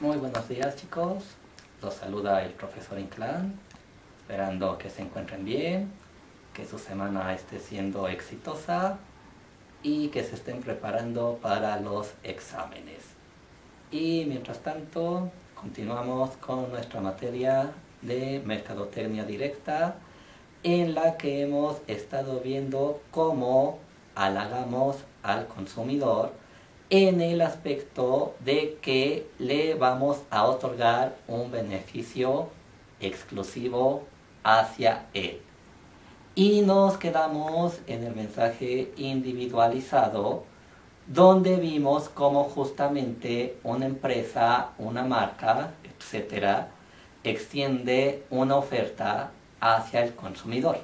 Muy buenos días chicos, los saluda el profesor Inclán, esperando que se encuentren bien, que su semana esté siendo exitosa y que se estén preparando para los exámenes. Y mientras tanto, continuamos con nuestra materia de mercadotecnia directa en la que hemos estado viendo cómo halagamos al consumidor en el aspecto de que le vamos a otorgar un beneficio exclusivo hacia él. Y nos quedamos en el mensaje individualizado, donde vimos cómo justamente una empresa, una marca, etcétera, extiende una oferta hacia el consumidor,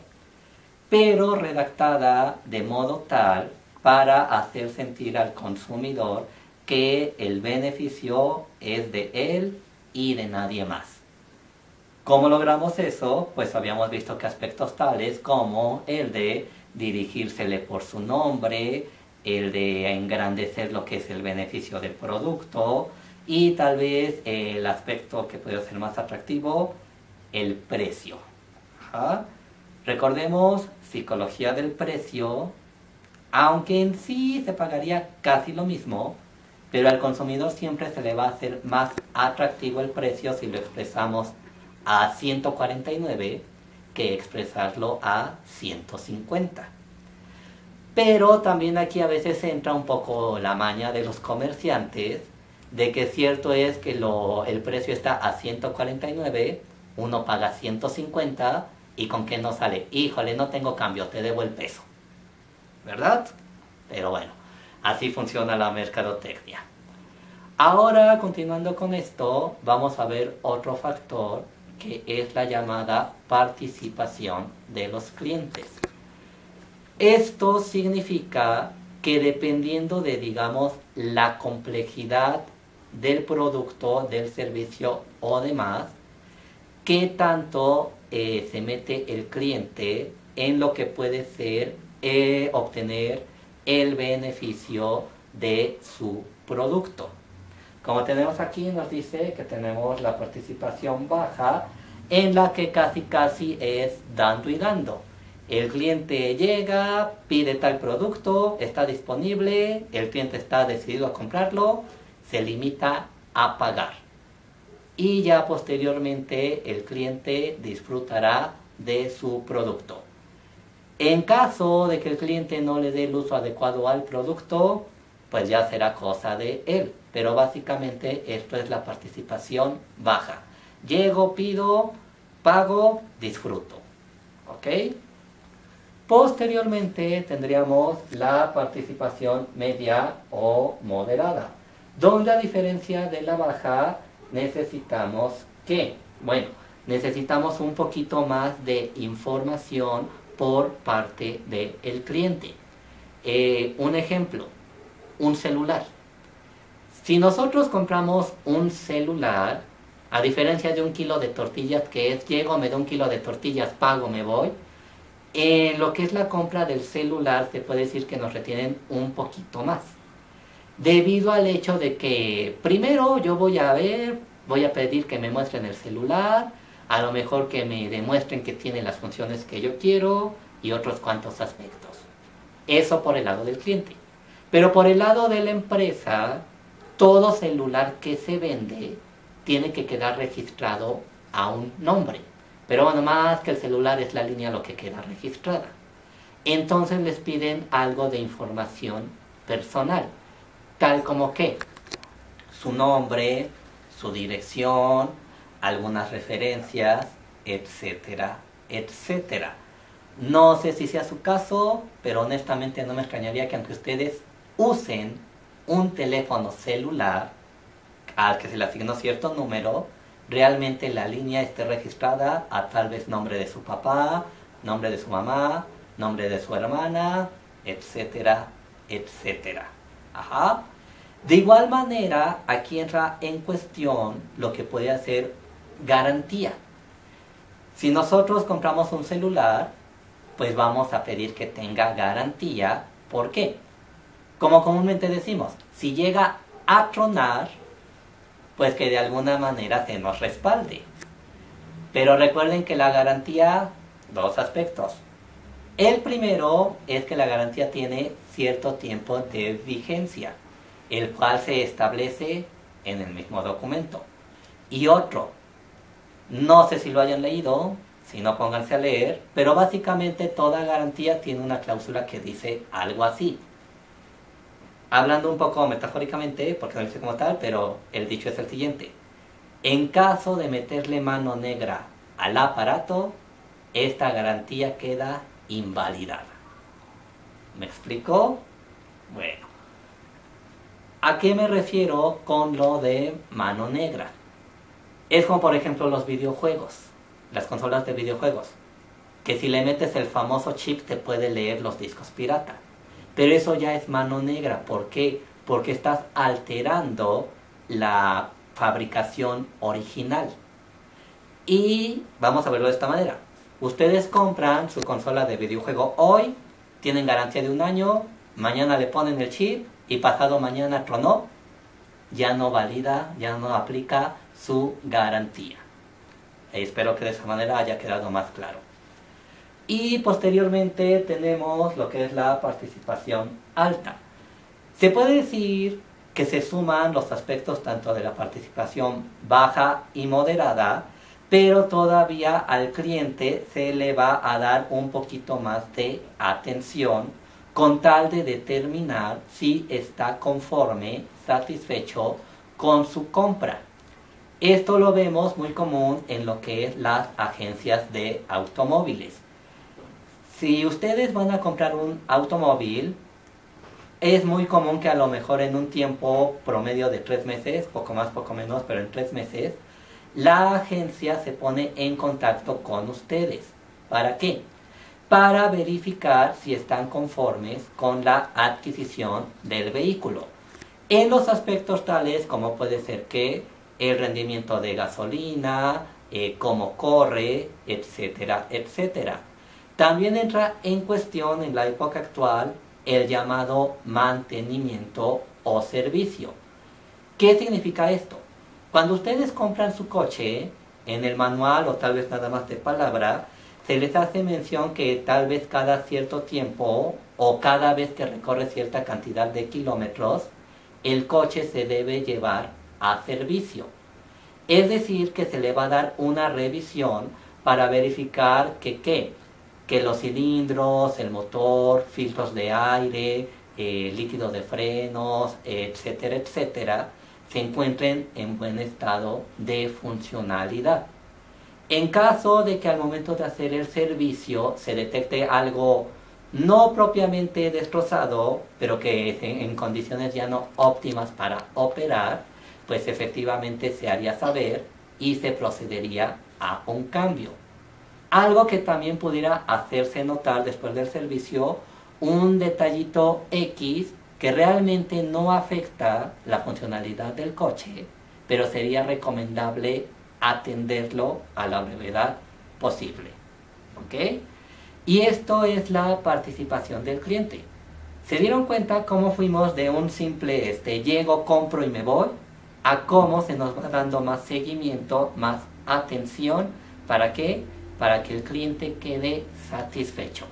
pero redactada de modo tal para hacer sentir al consumidor que el beneficio es de él y de nadie más. ¿Cómo logramos eso? Pues habíamos visto que aspectos tales como el de dirigírsele por su nombre, el de engrandecer lo que es el beneficio del producto y tal vez el aspecto que puede ser más atractivo, el precio. Recordemos, psicología del precio aunque en sí se pagaría casi lo mismo, pero al consumidor siempre se le va a hacer más atractivo el precio si lo expresamos a 149 que expresarlo a 150. Pero también aquí a veces entra un poco la maña de los comerciantes de que cierto es que el precio está a 149, uno paga 150 y con qué no sale, híjole, no tengo cambio, te debo el peso. ¿Verdad? Pero bueno, así funciona la mercadotecnia. Ahora, continuando con esto, vamos a ver otro factor que es la llamada participación de los clientes. Esto significa que dependiendo de, digamos, la complejidad del producto, del servicio o demás, qué tanto eh, se mete el cliente en lo que puede ser eh, obtener el beneficio de su producto. Como tenemos aquí, nos dice que tenemos la participación baja en la que casi casi es dando y dando. El cliente llega, pide tal producto, está disponible, el cliente está decidido a comprarlo, se limita a pagar. Y ya posteriormente el cliente disfrutará de su producto. En caso de que el cliente no le dé el uso adecuado al producto, pues ya será cosa de él. Pero básicamente esto es la participación baja. Llego, pido, pago, disfruto. ¿Ok? Posteriormente tendríamos la participación media o moderada, donde a diferencia de la baja necesitamos que, bueno, necesitamos un poquito más de información por parte del cliente. Eh, un ejemplo, un celular. Si nosotros compramos un celular, a diferencia de un kilo de tortillas que es llego, me da un kilo de tortillas, pago, me voy, en lo que es la compra del celular se puede decir que nos retienen un poquito más. Debido al hecho de que primero yo voy a ver, voy a pedir que me muestren el celular, a lo mejor que me demuestren que tiene las funciones que yo quiero y otros cuantos aspectos. Eso por el lado del cliente. Pero por el lado de la empresa, todo celular que se vende tiene que quedar registrado a un nombre. Pero más que el celular es la línea lo que queda registrada. Entonces les piden algo de información personal, tal como que su nombre, su dirección, algunas referencias, etcétera, etcétera. No sé si sea su caso, pero honestamente no me extrañaría que aunque ustedes usen un teléfono celular al que se le asignó cierto número, realmente la línea esté registrada a tal vez nombre de su papá, nombre de su mamá, nombre de su hermana, etcétera, etcétera. Ajá. De igual manera, aquí entra en cuestión lo que puede hacer garantía. Si nosotros compramos un celular, pues vamos a pedir que tenga garantía. ¿Por qué? Como comúnmente decimos, si llega a tronar, pues que de alguna manera se nos respalde. Pero recuerden que la garantía, dos aspectos. El primero es que la garantía tiene cierto tiempo de vigencia, el cual se establece en el mismo documento. Y otro, no sé si lo hayan leído, si no pónganse a leer, pero básicamente toda garantía tiene una cláusula que dice algo así. Hablando un poco metafóricamente, porque no dice como tal, pero el dicho es el siguiente. En caso de meterle mano negra al aparato, esta garantía queda invalidada. ¿Me explicó? Bueno. ¿A qué me refiero con lo de mano negra? Es como por ejemplo los videojuegos, las consolas de videojuegos, que si le metes el famoso chip te puede leer los discos pirata. Pero eso ya es mano negra, ¿por qué? Porque estás alterando la fabricación original. Y vamos a verlo de esta manera. Ustedes compran su consola de videojuego hoy, tienen garantía de un año, mañana le ponen el chip y pasado mañana tronó, ya no valida, ya no aplica su garantía. espero que de esa manera haya quedado más claro. Y posteriormente tenemos lo que es la participación alta. Se puede decir que se suman los aspectos tanto de la participación baja y moderada, pero todavía al cliente se le va a dar un poquito más de atención con tal de determinar si está conforme, satisfecho con su compra. Esto lo vemos muy común en lo que es las agencias de automóviles. Si ustedes van a comprar un automóvil, es muy común que a lo mejor en un tiempo promedio de tres meses, poco más, poco menos, pero en tres meses, la agencia se pone en contacto con ustedes. ¿Para qué? Para verificar si están conformes con la adquisición del vehículo. En los aspectos tales como puede ser que el rendimiento de gasolina, eh, cómo corre, etcétera, etcétera. También entra en cuestión en la época actual el llamado mantenimiento o servicio. ¿Qué significa esto? Cuando ustedes compran su coche, en el manual o tal vez nada más de palabra, se les hace mención que tal vez cada cierto tiempo o cada vez que recorre cierta cantidad de kilómetros, el coche se debe llevar a servicio. Es decir, que se le va a dar una revisión para verificar que qué, que los cilindros, el motor, filtros de aire, eh, líquidos de frenos, etcétera, etcétera, se encuentren en buen estado de funcionalidad. En caso de que al momento de hacer el servicio se detecte algo no propiamente destrozado, pero que en condiciones ya no óptimas para operar, pues efectivamente se haría saber y se procedería a un cambio. Algo que también pudiera hacerse notar después del servicio, un detallito X que realmente no afecta la funcionalidad del coche, pero sería recomendable atenderlo a la brevedad posible. ¿Ok? Y esto es la participación del cliente. ¿Se dieron cuenta cómo fuimos de un simple este, llego, compro y me voy? A cómo se nos va dando más seguimiento, más atención. ¿Para qué? para que el cliente quede satisfecho.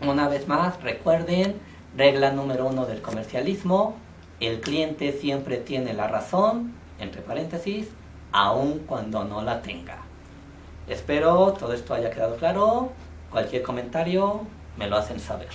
Una vez más, recuerden, regla número uno del comercialismo, el cliente siempre tiene la razón, entre paréntesis, aun cuando no la tenga. Espero todo esto haya quedado claro. Cualquier comentario me lo hacen saber.